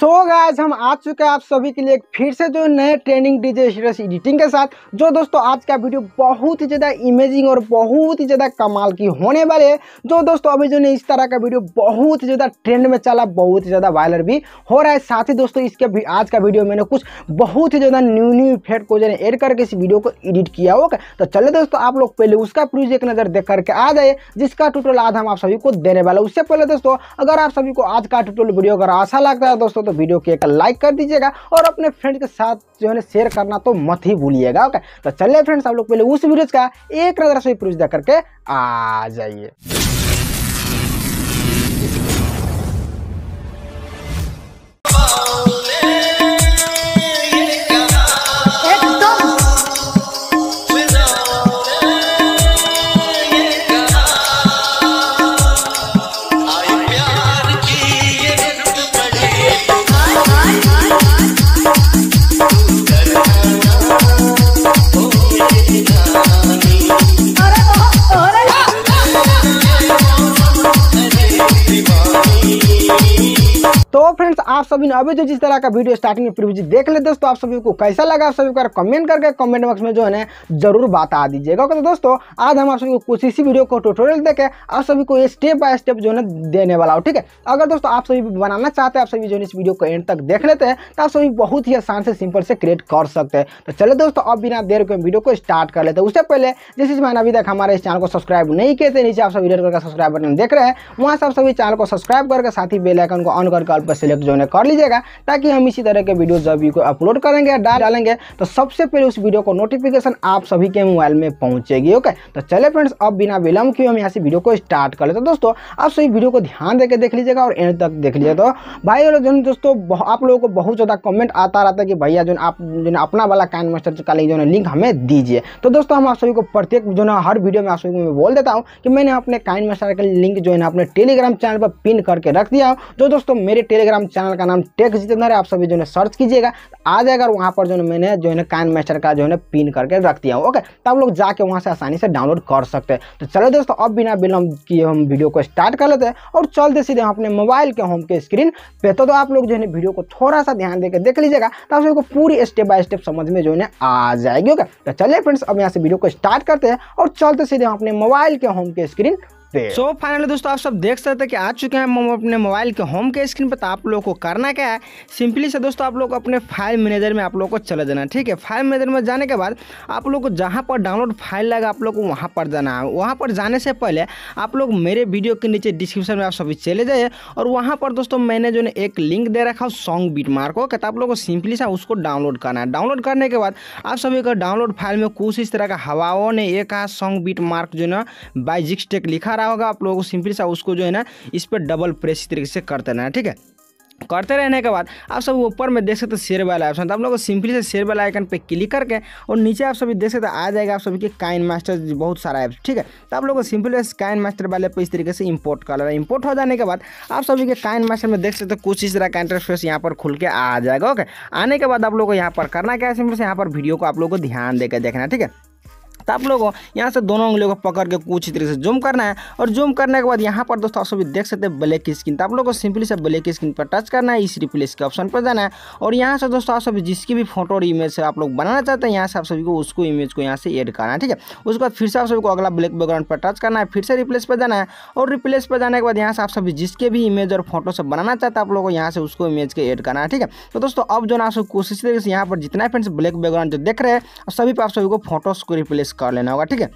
सो so guys हम आ चुके हैं आप सभी के लिए फिर से जो नए ट्रेंडिंग डीजे हीरोस एडिटिंग के साथ, जो दोस्तों आज का वीडियो बहुत ही ज़्यादा इमेजिंग और बहुत ही ज़्यादा कमाल की होने वाले है। जो दोस्तों अभी जो ने इस तरह का वीडियो बहुत ही ज़्यादा ट्रेंड में चला, बहुत ही ज़्यादा वायरल भी हो रहा है। साथ ही दोस्तों इसके आज का वीडियो मैंने कुछ बहुत ही ज़्यादा न्यू न्यू इफ़ेक्ट को जो है एड करके इस वीडियो को एडिट किया, ओके? तो चले दोस्तों आप लोग पहले उसका प्रूज एक नज़र देख करके आ जाए जिसका टूटोल आज हम आप सभी को देने वाला उससे पहले दोस्तों, अगर आप सभी को आज का टूटोल वीडियो अगर अच्छा लगता है, दोस्तों तो वीडियो को एक लाइक कर दीजिएगा और अपने फ्रेंड के साथ जो है शेयर करना तो मत ही भूलिएगा ओके तो चलिए फ्रेंड्स आप लोग पहले उस वीडियो का एक नज़र से प्रूज करके आ जाइए। आप सभी ने अभी जो जिस तरह का वीडियो स्टार्टिंग में प्रीव्यू देख ले दोस्तों आप सभी को कैसा लगा आप सभी को कमेंट करके कमेंट बॉक्स में जो है ज़रूर बता दीजिएगा तो दोस्तों आज हम आप सभी को कुछ इसी वीडियो को ट्यूटोरियल देके आप सभी को ये स्टेप बाय स्टेप जो है देने वाला हूँ ठीक है अगर दोस्तों आप सभी बनाना चाहते हैं आप सभी जो है इस वीडियो को एंड तक देख लेते हैं तो आप सभी बहुत ही आसान से सिंपल से क्रिएट कर सकते हैं तो चले दोस्तों अब बिना देर के वीडियो को स्टार्ट कर लेते हैं उससे पहले जैसे मैंने अभी तक हमारे इस चैनल को सब्सक्राइब नहीं किए थे नीचे आप सभी करके सब्सक्राइब बटन देख रहे हैं वहाँ से आप सभी चैनल को सब्सक्राइब करके साथ ही बेलाइकन को ऑन करके ऑल पर सिलेक्ट जो है कर लीजिएगा, ताकि हम इसी तरह के वीडियो जब भी को अपलोड करेंगे डाल डालेंगे तो सबसे पहले उस वीडियो को नोटिफिकेशन आप सभी के मोबाइल में पहुंचेगी ओके तो चले फ्रेंड्स अब बिना विलम्ब की हम यहाँ से वीडियो को स्टार्ट कर लेते दोस्तों, आप सभी वीडियो को ध्यान देकर देख लीजिएगा और एंड तक देख लीजिए तो भाई और जो दोस्तों आप लोगों को बहुत ज़्यादा कमेंट आता रहता है कि भैया, जो आप जो अपना वाला काइन मास्टर का जो है लिंक हमें दीजिए। तो दोस्तों, हम आप सभी को प्रत्येक जो ना हर वीडियो में आप सभी को मैं बोल देता हूँ कि मैंने अपने काइन मास्टर का लिंक जो है ना अपने टेलीग्राम चैनल पर पिन करके रख दिया हूँ। जो दोस्तों, मेरे टेलीग्राम चैनल का नाम टेक जितेंद्र है आप सभी जो है सर्च कीजिएगा। आ जाएगा और वहाँ पर जो है मैंने जो है कान मास्टर का जो है पिन करके रख दिया हूँ ओके तब लोग जाके वहाँ से आसानी से डाउनलोड कर सकते हैं। तो चलो दोस्तों अब बिना विलम्ब की हम वीडियो को स्टार्ट कर लेते हैं और चलते सीधे हम अपने मोबाइल के होम के स्क्रीन पे। तो, तो आप लोग जो है वीडियो को थोड़ा सा ध्यान देकर देख लीजिएगा तो आप सबको पूरी स्टेप बाय स्टेप समझ में जो है आ जाएगी ओके तो चलिए फ्रेंड्स अब यहाँ से वीडियो को स्टार्ट करते हैं और चलते सीधे हम अपने मोबाइल के होम के स्क्रीन सो so, फाइनली दोस्तों आप सब देख सकते हैं कि आ चुके हैं हम अपने मोबाइल के होम के स्क्रीन पर तो आप लोगों को करना क्या है? सिंपली से दोस्तों आप लोग अपने फ़ाइल मैनेजर में आप लोग को चले जाना है ठीक है? फ़ाइल मैनेजर में जाने के बाद आप लोग को जहाँ पर डाउनलोड फ़ाइल लगा आप लोग को वहाँ पर जाना है। वहाँ पर जाने से पहले आप लोग मेरे वीडियो के नीचे डिस्क्रिप्शन में आप सभी चले जाइए और वहाँ पर दोस्तों मैंने जो है एक लिंक दे रखा है सॉन्ग बीट मार्क को कहता आप लोग को सिंपली सा उसको डाउनलोड करना है। डाउनलोड करने के बाद आप सभी का डाउनलोड फ़ाइल में कुछ इस तरह का हवाओं ने एक कहा सॉन्ग बीट मार्क जो है ना बाई जिक्स टेक लिखा रहा होगा, आप लोगों को सिंपली सा उसको जो है ना, इस पर डबल प्रेस तरीके से करते रहना ठीक है? करते रहने के बाद आप सब ऊपर में देख सकते हैं शेयर वाला ऑप्शन तो आप लोग सिंपली से शेयर वाला आइकन पे क्लिक करके और नीचे आप सभी देख सकते हैं, आ जाएगा आप सभी के काइन मास्टर बहुत सारा ऐप ठीक है? तो आप लोग सिंपली काइन मास्टर वाले पे इस तरीके से इंपोर्ट कर लेना इंपोर्ट हो जाने के बाद आप सभी के काइन मास्टर में देख सकते कुछ इस तरह का इंटरफेस यहाँ पर खुल के आ जाएगा, ओके? आने के बाद आप लोग को यहाँ पर करना क्या है, सिंपल से यहाँ पर वीडियो को आप लोग को ध्यान देकर देखना ठीक है? तो आप लोगों यहाँ से दोनों उंगलियों को पकड़ के कुछ तरीके से जूम करना है। और जूम करने के बाद यहाँ पर दोस्तों आप सभी देख सकते हैं ब्लैक स्क्रीन तो आप लोगों को सिंपली से ब्लैक स्क्रीन पर टच करना है, इस रिप्लेस के ऑप्शन पर जाना है। और यहाँ से दोस्तों आप सभी जिसकी भी फ़ोटो और इमेज से आप लोग बनाना चाहते हैं, यहाँ से आप सभी को उसको इमेज को यहाँ से एड करना है, ठीक है? उसके बाद फिर से आप सभी को अगला ब्लैक बैकग्राउंड पर टच करना है, फिर से रिप्लेस पर जाना है। और रिप्लेस पर जाने के बाद यहाँ से आप सभी जिसके भी इमेज और फ़ोटो से बनाना चाहते हैं, आप लोग को यहाँ से उसको इमेज के एड करना है, ठीक है? तो दोस्तों अब जो ना आप कोशिश से यहाँ पर जितना फ्रेंड्स ब्लैक बैकग्राउंड जो देख रहे हैं, सभी पर आप सभी को फ़ोटोज़ को रिप्लेस कर लेना होगा ठीक है?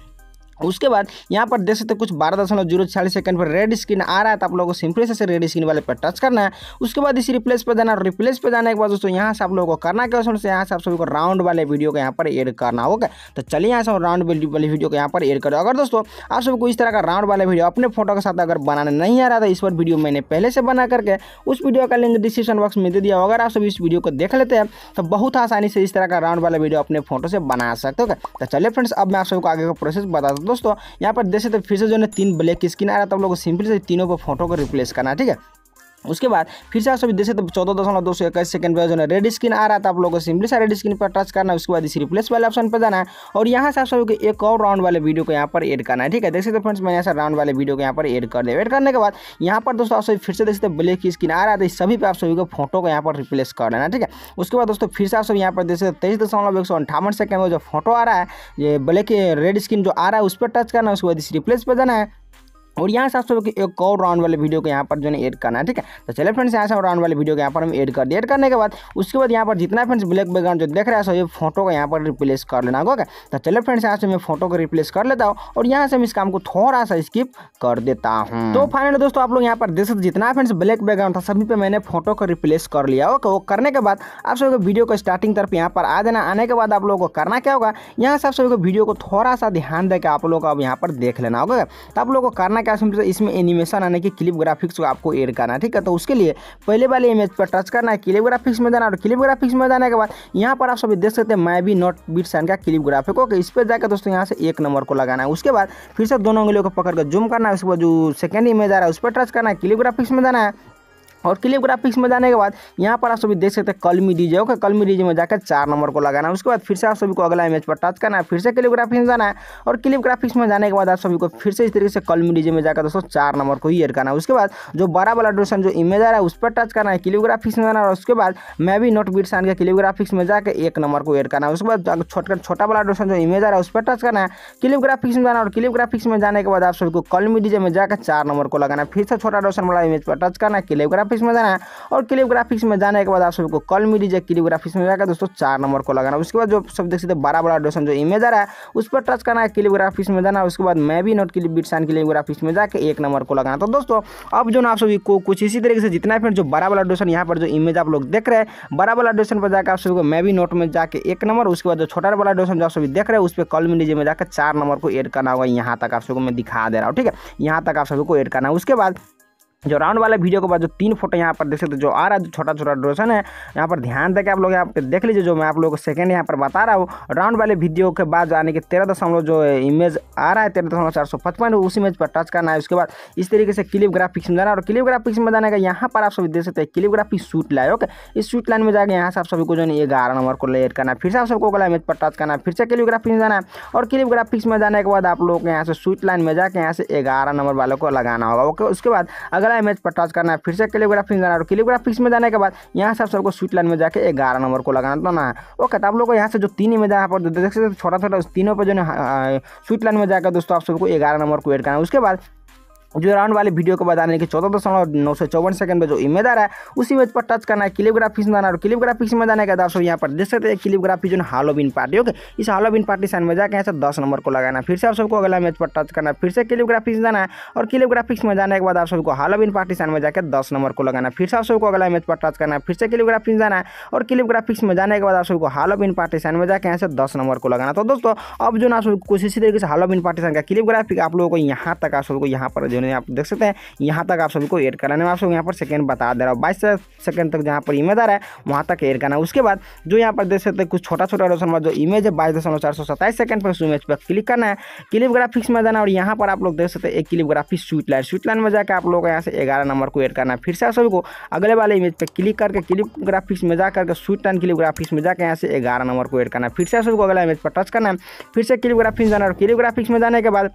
उसके बाद यहाँ पर देख सकते कुछ बारह दशमलव ज़ीरो छियालीस सेकंड पर रेड स्क्रीन आ रहा है तो आप लोगों को सिंपली से रेड स्क्रीन वाले पर टच करना है। उसके बाद इसी रिप्लेस पर जाना रिप्लेस पर जाने के बाद दोस्तों यहाँ से आप लोगों को करना क्या से यहाँ से आप सभी को राउंड वाले वीडियो को यहाँ पर एड करना होगा तो चलिए यहाँ से राउंड वाली वीडियो को यहाँ पर एड करो। अगर दोस्तों, आप सबको इस तरह का राउंड वाले वीडियो अपने फ़ोटो के साथ अगर बनाने नहीं आ रहा था इस पर वीडियो मैंने पहले से बना करके उस वीडियो का लिंक डिस्क्रिप्शन बॉक्स में दे दिया अगर आप सभी इस वीडियो को देख लेते हैं तो बहुत आसानी से इस तरह का राउंड वाला वीडियो अपने फ़ोटो से बना सकते हो तो चलिए फ्रेंड्स अब मैं आप सबको आगे का प्रोसेस बता दोस्तों, यहाँ पर देख सकते फिर से जो है तीन ब्लैक स्क्रीन आ रहा है आप लोग सिंपली से तीनों को फ़ोटो को रिप्लेस करना है, ठीक है? उसके बाद फिर से आप सभी देख सकते चौदह दशमलव दो सौ इक्कीस सेकंड पर जो है रेड स्क्रीन आ रहा था आप लोगों को सिंपली सा रेड स्क्रीन पर टच करना है, उसके बाद इस रिप्लेस वाले ऑप्शन पर जाना है। और यहाँ से आप सभी को एक और राउंड वाले वीडियो को यहाँ पर एड करना है, ठीक है? देख सकते फ्रेंड्स मैं यहाँ से राउंड वाले वीडियो को यहाँ पर एड कर दिया। एड करने के बाद यहाँ पर दोस्तों आप सभी फिर से देख सकते ब्लैक स्क्रीन आ रहा था, इस सभी पर आप सभी को फ़ोटो को यहाँ पर रिप्लेस कर लेना ठीक है? उसके बाद दोस्तों फिर से आप सभी यहाँ पर देख सकते तेईस दशमलव एक सौ अंठावन सेकंड में जो फ़ोटो आ रहा है, ये ब्लैक रेड स्क्रीन जो आ रहा है, उस पर टच करना है, उसके बाद इस रिप्लेस पर जाना है। और यहाँ से आप सबको एक और राउंड वाले वीडियो को यहाँ पर जो है ऐड करना है, ठीक है? तो चलिए फ्रेंड्स यहाँ से राउंड वाले वीडियो को यहाँ पर हम ऐड कर दिए। ऐड करने के बाद, उसके बाद यहाँ पर जितना फ्रेंड्स ब्लैक बैकग्राउंड जो देख रहा है सो ये फ़ोटो को यहाँ पर रिप्लेस कर लेना होगा तो चलिए फ्रेंड्स यहाँ से मैं फ़ोटो को रिप्लेस कर लेता हूँ और यहाँ से मैं इस काम को थोड़ा सा स्किप कर देता हूँ। तो फाइनली दोस्तों, आप लोग यहाँ पर देख सकते जितना फ्रेंड्स ब्लैक बैकग्राउंड था, सभी पे मैंने फ़ोटो को रिप्लेस कर लिया ओके वो करने के बाद आप सभी को वीडियो को स्टार्टिंग तरफ़ यहाँ पर आ देना, आने के बाद आप लोगों को करना क्या होगा, यहाँ से आप सभी को वीडियो को थोड़ा सा ध्यान देकर आप लोग को अब यहाँ पर देख लेना होगा तो आप लोग को करना क्या सिंपल इसमें एनिमेशन आने की क्लिप ग्राफिक्स को आपको एड करना है, ठीक है? तो उसके लिए पहले वाले इमेज पर टच करना है क्लिप ग्राफिक्स में जाना और क्लिप ग्राफिक्स में जाने के बाद यहाँ पर आप सभी देख सकते हैं माई बी नॉट बीट साइन का क्लिप ग्राफिक ओके इस पर जाकर दोस्तों यहाँ से एक नंबर को लगाना है। उसके बाद फिर से दोनों उंगलियों को पकड़ कर जूम करना है, उसके बाद जो सेकेंड इमेज आ रहा है, उस पर टच करना है क्लिप ग्राफिक्स में जाना है। और क्लिप ग्राफिक्स में जाने के बाद, यहाँ पर आप सभी देख सकते हैं कलमी डीजे ओके कलमी डीजे में जाकर चार नंबर को लगाना है। उसके बाद फिर से आप सभी को अगला इमेज पर टच करना है, फिर से क्लिप ग्राफिक्स में जाना है। और क्लिप ग्राफिक्स में जाने के बाद आप सभी को फिर से इस तरीके से कलमी डीजे में जाकर दोस्तों चार नंबर को ही एड करना है। उसके बाद जो बड़ा वाला ड्रेसन जो इमेज आ रहा है, उस पर टच करना है, क्लिप ग्राफिक्स में जाना है। और उसके बाद मैं भी नोट बीट सान के क्लिप ग्राफिक्स में जाकर एक नंबर को एड करना है। उसके बाद छोटा छोटा वाला ड्रेसन जो इमेज आ रहा है, उस पर टच करना है। क्लिप ग्राफिक्स में जाना और क्लिप ग्राफिक्स में जाने के बाद आप सभी को कलमी डीजे में जाकर चार नंबर को लगाना है। फिर से छोटा ड्रेसन वाला इमेज पर टच करना है, क्लिप ग्राफिक्स में जाना है और क्लिप ग्राफिक्स में जाने के बाद आप सबको कल मिली जाए क्लिप ग्राफिक्स में। जाकर दोस्तों चार नंबर को लगाना। उसके बाद जो सब देख सकते बड़ा बड़ा डोसन जो इमेज आ रहा है, उस पर टच करना है क्लिप ग्राफिक्स में जाना उसके बाद मैं भी नोट क्लिप बीट बिटसान क्लिप ग्राफिक्स में जाकर एक नंबर को लगाना। तो दोस्तों, अब जो ना आप सभी को कुछ इसी तरीके से जितना फिर जो बड़ा वाला डोसन यहाँ पर जो इमेज आप लोग देख रहे हैं बड़ा वाला डोसन पर जाकर आप सभी को मैं भी नोट में जाकर एक नंबर, उसके बाद जो छोटा वाला डोसन जो आप सभी देख रहे हैं, उस पर कल मिली में जाकर चार नंबर को एड करना होगा। यहाँ तक आप सभी को मैं दिखा दे रहा हूँ, ठीक है? यहाँ तक आप सभी को एड करना है। उसके बाद जो राउंड वाले वीडियो के बाद जो तीन फ़ोटो यहाँ पर देख सकते जो आ रहा है, जो छोटा छोटा ड्रोसन है, यहाँ पर ध्यान देकर आप लोग यहाँ पर देख लीजिए, जो मैं आप लोगों को सेकंड यहाँ पर बता रहा हूँ। राउंड वाले वीडियो के बाद आने के तेरह दशमलव जो इमेज आ रहा है, तेरह दशमलव चार सौ पचपन, उस इमेज पर टच करना है। उसके बाद इस तरीके से क्लिप ग्राफिक्स में जाना और क्लिप ग्राफिक्स में जाने का यहाँ पर आप सभी देख सकते हैं क्लिप ग्राफिक सूट लाए ओके इस सूट लाइन में जाकर यहाँ से आप सभी को जो है ग्यारह नंबर को लेट करना है। फिर से आप सबको अगला इमेज पर टच करना है। फिर से क्लिप ग्राफिक्स में जाना है और क्लिप ग्राफिक्स में जाने के बाद आप लोग यहाँ से सूट लाइन में जाकर यहाँ से ग्यारह नंबर वालों को लगाना होगा ओके उसके बाद अगला इमेज पर टच करना है, फिर से क्लियोग्राफिक्स जाना और क्लियोग्राफिक्स में जाने के बाद यहाँ से आप सबको स्वीट लाइन में जाकर ग्यारह नंबर को लगाना ना ओके तो आप लोग को यहाँ से जो तीन इमेज यहाँ पर देख सकते छोटा छोटा तीनों पर जो है स्वीट लाइन में जाकर दोस्तों आप सबको ग्यारह नंबर को एड करना है। उसके बाद जो राउंड वाले वीडियो को बताने की चौदह दशमलव नौ सौ चौवन सेकंड में जो इमेज आ रहा है, उस इमेज पर टच करना है क्लिप ग्राफिक्स में जाना और क्लिप ग्राफिक्स में जाने के आप यहाँ पर देख सकते हैं क्लिप ग्राफिक जो हालोबिन पार्टी ओके इस हालोबिन पार्टी साइन में जाकर यहाँ से दस नंबर को लगाना फिर से आप सबको अगला इमेज पर टच करना फिर से क्लिप ग्राफिक्स जाना है। और क्लिप ग्राफिक्स में जाने के बाद आप सबको हालोबिन पार्टी साइन में जाकर दस नंबर को लगाना फिर से आप सबको अगला इमेज पर टच करना फिर से क्लिप ग्राफिक्स जाना है। और क्लिप ग्राफिक्स में जाने के बाद आप सबको हालोबिन पार्टी साइन में जाकर यहाँ से दस नंबर को लगाना तो दोस्तों, अब जो ना कुछ इसी तरीके से हालोबिन पार्टी साइन का क्लिप ग्राफिक आप लोगों को यहाँ तक आप सबको यहाँ पर जो है आप देख सकते हैं। यहाँ तक आप सभी को एड कराने में आप सब यहाँ पर सेकंड बता दे रहा हूँ। बाईस सेकंड तक जहाँ पर इमेज आ रहा है, वहाँ तक एड करना। उसके बाद जो यहाँ पर देख सकते हैं, कुछ छोटा छोटा रोशन जो इमेज है, बाईस दशमलव चार सौ सत्ताईस सेकंड पर उस इमेज पर क्लिक करना है। क्लिप ग्राफिक्स में जाना और यहाँ पर आप लोग देख सकते हैं, एक clip graphics sweet line sweet line में जाकर आप लोग यहाँ से ग्यारह नंबर को एड करना है। फिर से आप सभी को अगले वाले इमेज पर क्लिक करके क्लिप ग्राफिक्स में जाकर स्वीट लाइन क्लिप ग्राफिक्स में जाकर यहाँ से ग्यारह नंबर को एड करना है। फिर से आप सभी को अगला इमेज पर टच करना है। फिर से क्लिप ग्राफिक्स जाना और क्लिप ग्राफिक्स में जाने के बाद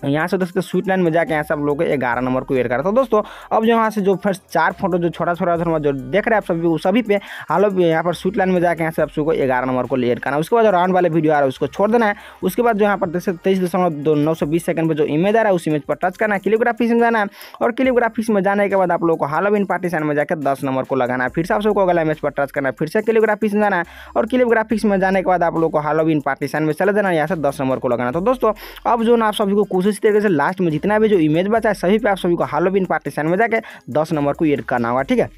यहाँ से दोस्तों स्वीट लाइन में जाके यहाँ से आप लोग ग्यारह नंबर को एड करा तो दोस्तों, अब जो यहाँ से जो फ़र्स्ट चार फ़ोटो जो छोटा छोटा छोटा जो देख रहे हैं आप सभी, वो सभी पे हालो यहाँ पर स्वीट लाइन में जाके यहाँ से आप सबको ग्यारह नंबर को एड करना उसके बाद जो राउंड वाले वीडियो आ रहा है, उसको छोड़ देना है। उसके बाद जो यहाँ पर जैसे तेईस दशमलव दो, नौ सौ बीस सेकंड पर जो इमेज आ रहा है, उस इमेज पर टच करना है क्लियोग्राफिक्स में जाना है। और क्लियोग्राफिक्स में जाने के बाद आप लोग को हालो इन पार्टी साइन में जाकर दस नंबर को लगाना है। फिर से आप सबको अगला इमेज पर टच करना है। फिर से क्लियोग्राफिक्स में जाना है। और क्लियोग्राफिक्स में जाने के बाद आप लोग को हालो इन पार्टी साइन में चले जाना है, यहाँ से दस नंबर को लगाना तो दोस्तों, अब जो ना आप सभी को कोशिश तरीके से लास्ट में जितना भी जो इमेज बचा है, सभी पे आप सभी को हालोबिन पार्टीशन में जाकर दस नंबर को एड करना होगा, ठीक है?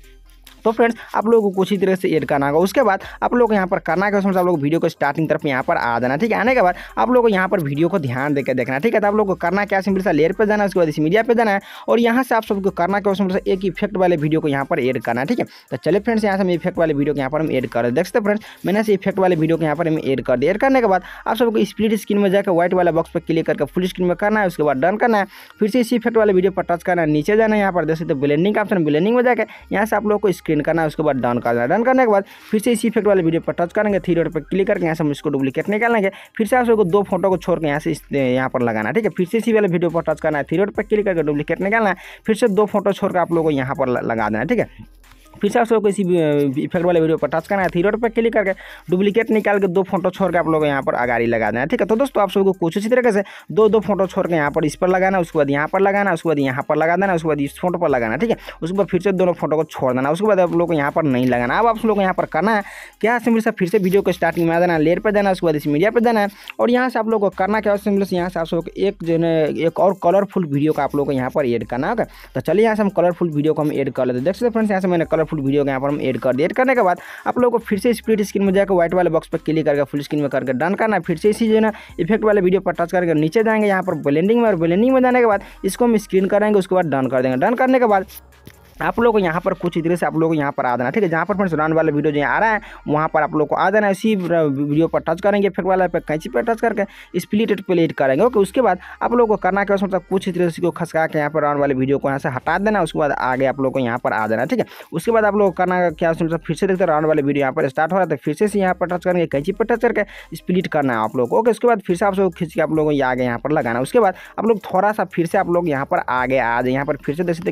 तो फ्रेंड्स आप लोगों को कुछ ही तरह से एड करना होगा। उसके बाद आप लोग यहाँ पर करना है आप लोग वीडियो को स्टार्टिंग तरफ़ यहाँ पर आ जाना, ठीक है? आने के बाद आप लोग को यहाँ पर वीडियो को ध्यान देकर देखना, ठीक है? तो आप लोग को करना क्या? सिंपल सा लेयर पर जाना है उसके बाद इस मीडिया पर जाना है और यहाँ से आप सबको करना क्या उसमें एक इफ़ेक्ट वाले वीडियो को यहाँ पर एड करना है ठीक है? तो चले फ्रेंड्स यहाँ से हम इफ़ेक्ट वाले वीडियो को यहाँ पर हम एड कर देख सकते फ्रेंड्स मैंने से इफ़ेक्ट वाले वीडियो को यहाँ पर हम एड कर दिया। एड करने के बाद आप सबको स्प्लिट स्क्रीन में जाकर व्हाइट वाला बॉक्स पर क्लिक करके फुल स्क्रीन में करना है, उसके बाद डन करना है। फिर से इसी इफ़ेक्ट वाले वीडियो पर टच करना है, नीचे जाना है, यहाँ पर देख सकते ब्लेंडिंग का ऑप्शन ब्लेंडिंग में जाकर यहाँ से आप लोग को स्क्रीन करना है, उसके बाद डन करना है। डन करने के बाद फिर से इसी इफ़ेक्ट वाले वीडियो पर टच करेंगे थ्री डॉट पर क्लिक करके यहाँ से हम इसको डुप्लीकेट निकालेंगे। फिर से आप सबको दो फ़ोटो को छोड़ के यहाँ से यहाँ पर लगाना ठीक है? फिर से इसी वाले वीडियो पर टच करना है थ्री डॉट पर क्लिक करके डुप्लीकेट निकालना है। फिर से दो फ़ोटो छोड़कर आप लोगों को यहाँ पर लगा देना ठीक है? फिर से आप सबको इसी इफ़ेक्ट वाले वीडियो पर टच करना है। थ्री पर क्लिक करके डुप्लीकेट निकाल के दो फ़ोटो छोड़ के आप लोग यहाँ पर अगाड़ी लगा देना ठीक है? तो दोस्तों, आप सबको कुछ इसी तरीके से दो दो फ़ोटो छोड़ के यहाँ पर इस पर लगाना उसके बाद यहाँ पर लगाना उसके बाद यहाँ पर लगा देना उसके बाद इस फ़ोटो पर लगाना ठीक है? उसके बाद फिर से दोनों फ़ोटो को छोड़ देना उसके बाद आप लोग को यहाँ पर नहीं लगाना अब आप लोग को यहाँ पर करना है, क्या सिंपल से फिर से वीडियो को स्टार्टिंग में आ देना लेयर पर जाना उसके बाद इस मीडिया पर देना है और यहाँ से आप लोग को करना क्या सिंपल से यहाँ से आप सबको एक जो है, एक और कलरफुल वीडियो का आप लोग को यहाँ पर एड करना होगा तो चलिए यहाँ से हम कलरफुल वीडियो को हम एड कर लेते देख सकते फ्रेंड्स यहाँ से मैंने कलरफुल वीडियो को यहाँ पर हम एड कर दिए। एड करने के बाद आप लोगों को फिर से स्प्लिट स्क्रीन में जाकर व्हाइट वाले बॉक्स पर क्लिक करके फुल स्क्रीन में करके डन करना फिर से इसी जो है ना इफ़ेक्ट वाले वीडियो पर टच करके नीचे जाएँगे। यहाँ पर ब्लेंडिंग में और ब्लेंडिंग में जाने के बाद इसको हम स्क्रीन करेंगे, उसके बाद डन कर देंगे। डन करने के बाद आप लोग को यहाँ पर कुछ इधर से आप लोग को यहाँ पर आ जाना ठीक है, जहाँ पर फ्रेंड्स रन वाला वीडियो जो आ रहा है, वहाँ पर आप लोग को आ जाना है। उसी वीडियो पर टच करेंगे, फिर वाला पे कैंची पर टच करके स्प्लिट प्लेट करेंगे। ओके, उसके बाद आप लोग को करना क्या मतलब कुछ इधर से खसका के यहाँ पर रन वाले वीडियो को यहाँ से हटा देना उसके बाद आगे आप लोग को यहाँ पर आ जाना ठीक है, उसके बाद आप लोग करना क्या मतलब फिर से देखते रन वाले वीडियो यहाँ पर स्टार्ट हो रहा है फिर से यहाँ पर टच करेंगे, कैंची पर टच करके स्प्लिट करना है आप लोग को। ओके, उसके बाद फिर से आप लोग खींच के आप लोगों को आगे यहाँ पर लगाना उसके बाद आप लोग थोड़ा सा फिर से आप लोग यहाँ पर आगे आ जाए यहाँ पर फिर से देख सकते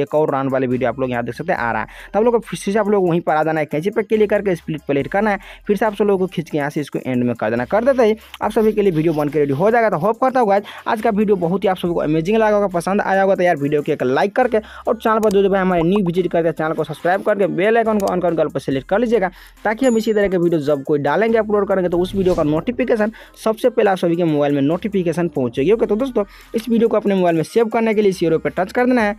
एक और रन वाले वीडियो आप लोग यहाँ देख सकते हैं, आ रहा है। तो आप लोग को फिर से आप लोग वहीं पर आ जाना है कैंची पर क्लिक करके स्प्लिट प्लेट करना है, फिर से आप सब लोगों को खींच के यहाँ से इसको एंड में कर देना कर देते ही आप सभी के लिए वीडियो बन के रेडी हो जाएगा। तो होप करता हूँ आज का वीडियो बहुत ही आप सबको अमेजिंग लगा होगा, पसंद आया होगा तो यार वीडियो को एक लाइक करके और चैनल पर जो जो भाई हमारे न्यू विज़िट करके चैनल को सब्सक्राइब करके बेल आइकन को ऑन करके पर सेलेक्ट कर लीजिएगा, ताकि हम इसी तरह के वीडियो जब कोई डालेंगे अपलोड करेंगे तो उस वीडियो का नोटिफिकेशन सबसे पहले आप सभी के मोबाइल में नोटिफिकेशन पहुंचेगी। ओके तो दोस्तों, इस वीडियो को अपने मोबाइल में सेव करने के लिए इस पर टच कर देना है।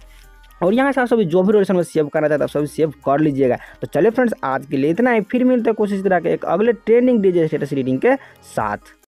और यहाँ से आप सभी जो भी रोटेशन में सेव करना चाहते हैं, आप सभी सेव कर लीजिएगा। तो चलिए फ्रेंड्स आज के लिए इतना ही। फिर मिलते हैं कोशिश तरह के एक अगले ट्रेनिंग डीजे स्टेटस रीडिंग के साथ।